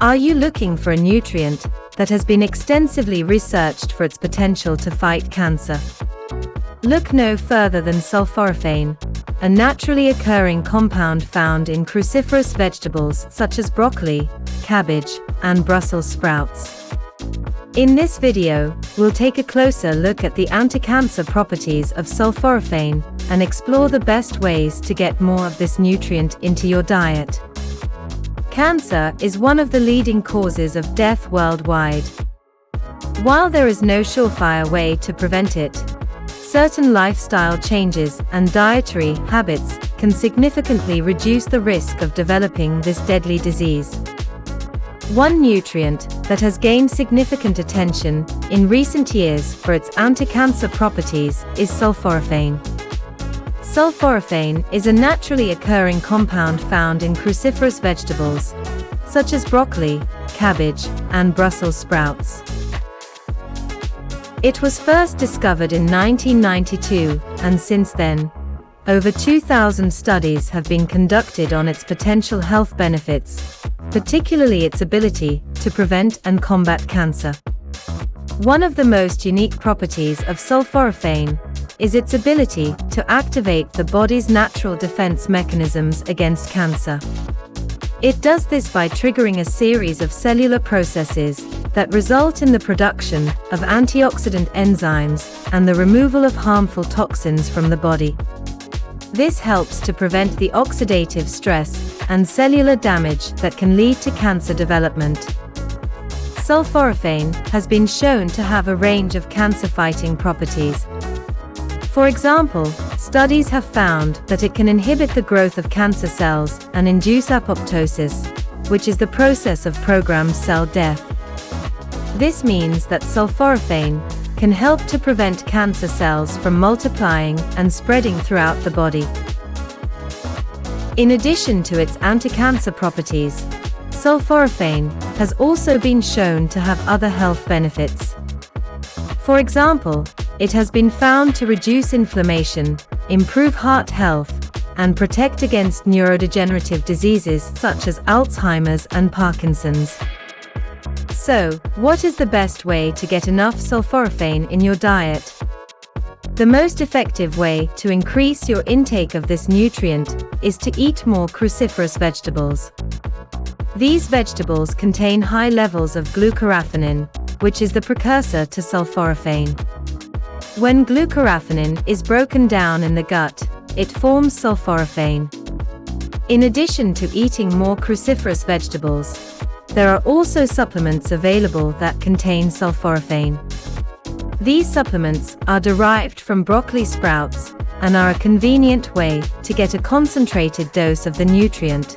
Are you looking for a nutrient that has been extensively researched for its potential to fight cancer? Look no further than sulforaphane, a naturally occurring compound found in cruciferous vegetables such as broccoli, cabbage, and Brussels sprouts. In this video, we'll take a closer look at the anti-cancer properties of sulforaphane and explore the best ways to get more of this nutrient into your diet. Cancer is one of the leading causes of death worldwide. While there is no surefire way to prevent it, certain lifestyle changes and dietary habits can significantly reduce the risk of developing this deadly disease. One nutrient that has gained significant attention in recent years for its anti-cancer properties is sulforaphane. Sulforaphane is a naturally occurring compound found in cruciferous vegetables, such as broccoli, cabbage, and Brussels sprouts. It was first discovered in 1992, and since then, over 2,000 studies have been conducted on its potential health benefits, particularly its ability to prevent and combat cancer. One of the most unique properties of sulforaphane is its ability to activate the body's natural defense mechanisms against cancer. It does this by triggering a series of cellular processes that result in the production of antioxidant enzymes and the removal of harmful toxins from the body. This helps to prevent the oxidative stress and cellular damage that can lead to cancer development. Sulforaphane has been shown to have a range of cancer-fighting properties, for example, studies have found that it can inhibit the growth of cancer cells and induce apoptosis, which is the process of programmed cell death. This means that sulforaphane can help to prevent cancer cells from multiplying and spreading throughout the body. In addition to its anti-cancer properties, sulforaphane has also been shown to have other health benefits. For example, it has been found to reduce inflammation, improve heart health, and protect against neurodegenerative diseases such as Alzheimer's and Parkinson's. So, what is the best way to get enough sulforaphane in your diet? The most effective way to increase your intake of this nutrient is to eat more cruciferous vegetables. These vegetables contain high levels of glucoraphanin, which is the precursor to sulforaphane. When glucoraphanin is broken down in the gut, it forms sulforaphane. In addition to eating more cruciferous vegetables, there are also supplements available that contain sulforaphane. These supplements are derived from broccoli sprouts and are a convenient way to get a concentrated dose of the nutrient.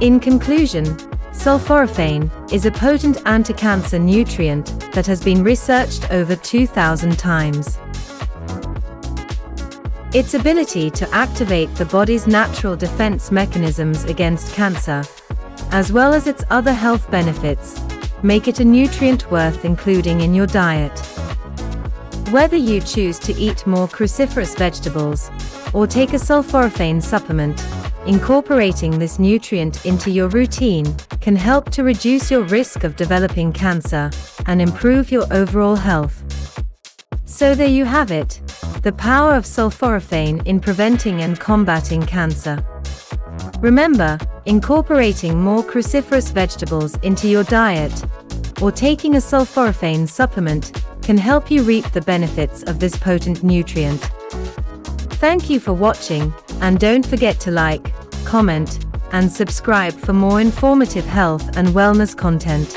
In conclusion, Sulforaphane is a potent anti-cancer nutrient that has been researched over 2,000 times. Its ability to activate the body's natural defense mechanisms against cancer, as well as its other health benefits, make it a nutrient worth including in your diet. Whether you choose to eat more cruciferous vegetables or take a sulforaphane supplement, Incorporating this nutrient into your routine can help to reduce your risk of developing cancer and improve your overall health. So there you have it, the power of sulforaphane in preventing and combating cancer. Remember, incorporating more cruciferous vegetables into your diet or taking a sulforaphane supplement can help you reap the benefits of this potent nutrient. Thank you for watching, and don't forget to like, comment, and subscribe for more informative health and wellness content.